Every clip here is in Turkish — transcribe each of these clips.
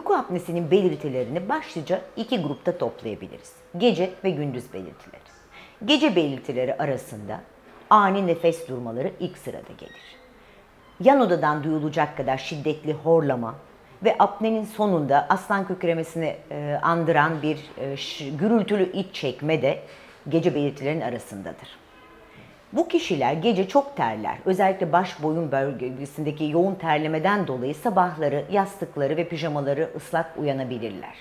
apnesinin belirtilerini başlıca iki grupta toplayabiliriz. Gece ve gündüz belirtileri. Gece belirtileri arasında ani nefes durmaları ilk sırada gelir. Yan odadan duyulacak kadar şiddetli horlama ve apnenin sonunda aslan kükremesini e, andıran bir e, gürültülü iç çekme de gece belirtilerinin arasındadır. Bu kişiler gece çok terler. Özellikle baş boyun bölgesindeki yoğun terlemeden dolayı sabahları yastıkları ve pijamaları ıslak uyanabilirler.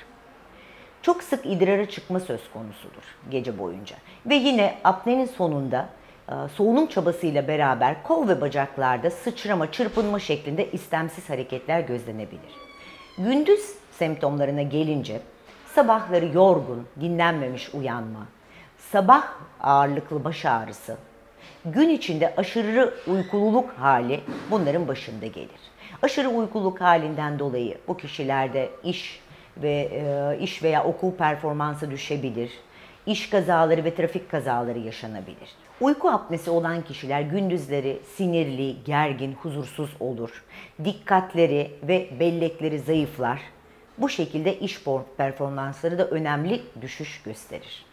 Çok sık idrara çıkma söz konusudur gece boyunca. Ve yine apnenin sonunda e, soğunum çabasıyla beraber kol ve bacaklarda sıçrama, çırpınma şeklinde istemsiz hareketler gözlenebilir. Gündüz semptomlarına gelince sabahları yorgun, dinlenmemiş uyanma, sabah ağırlıklı baş ağrısı, gün içinde aşırı uykululuk hali bunların başında gelir. Aşırı uykuluk halinden dolayı bu kişilerde iş ve e, iş veya okul performansı düşebilir. İş kazaları ve trafik kazaları yaşanabilir. Uyku apnesi olan kişiler gündüzleri sinirli, gergin, huzursuz olur. Dikkatleri ve bellekleri zayıflar. Bu şekilde iş performansları da önemli düşüş gösterir.